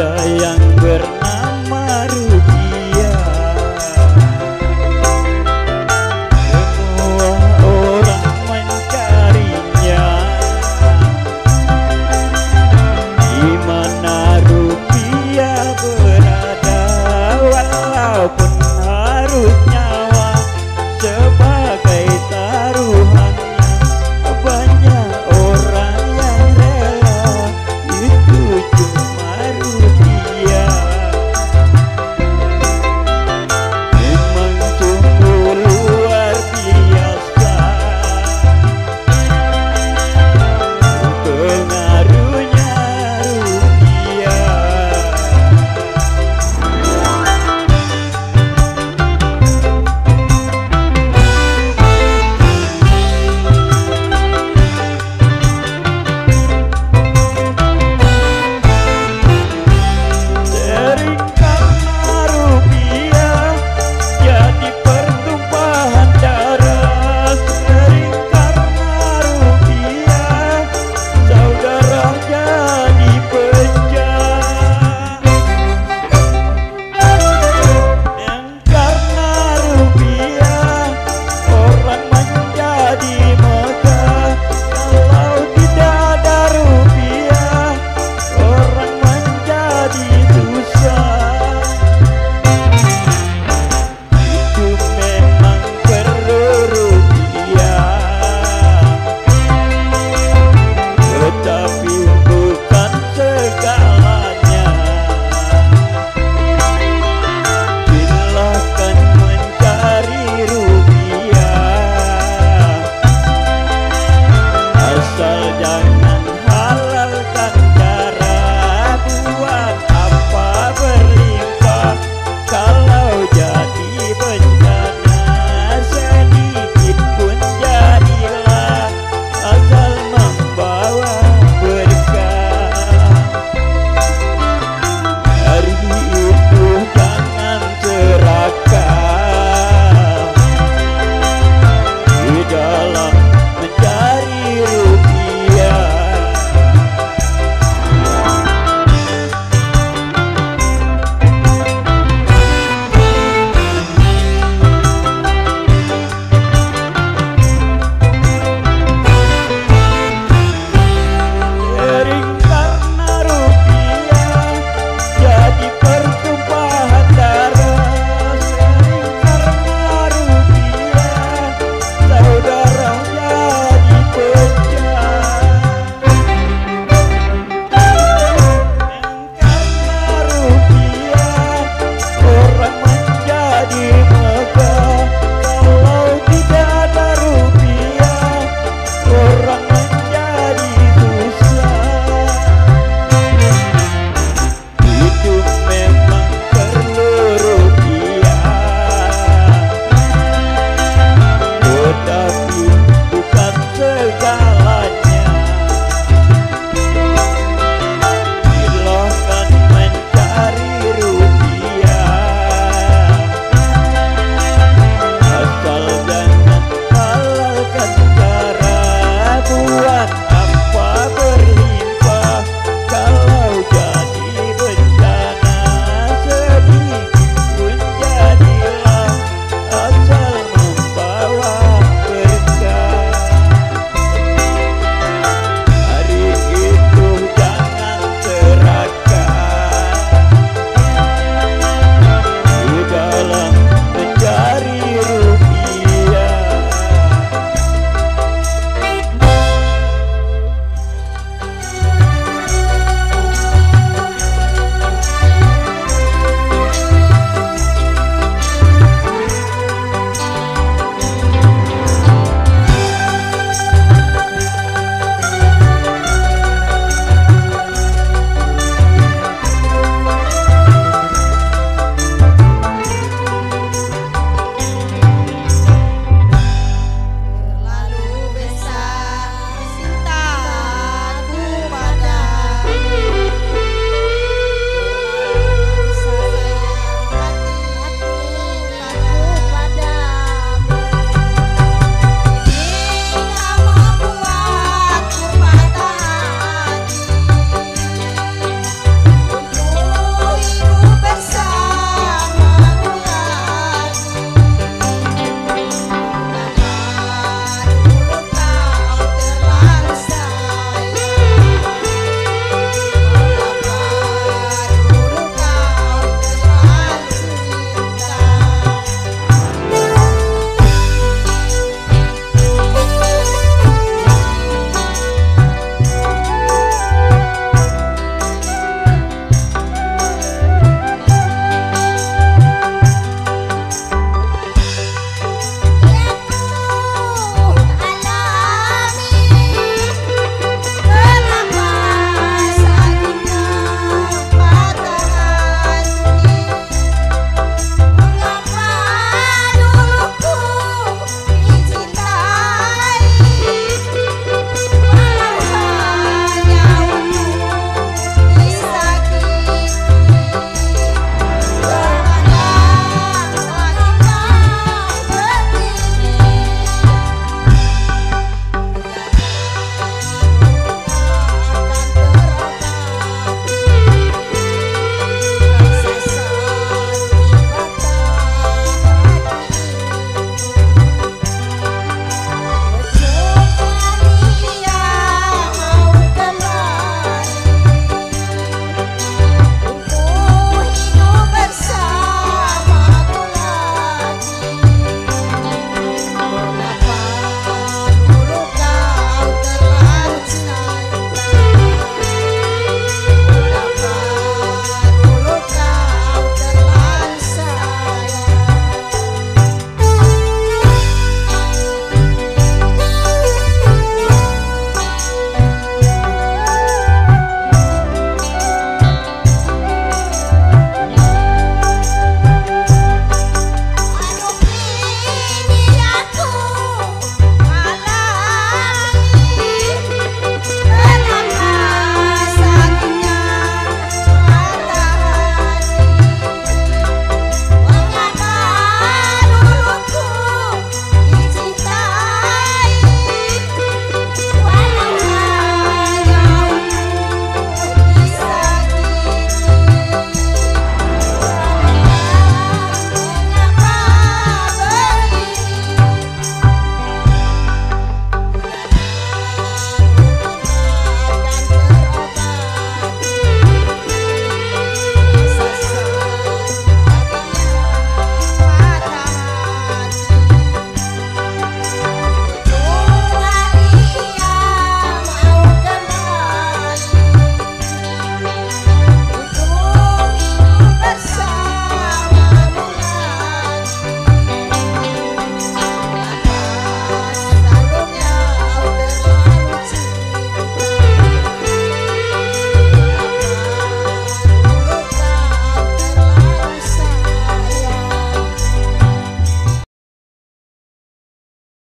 ada yang ber.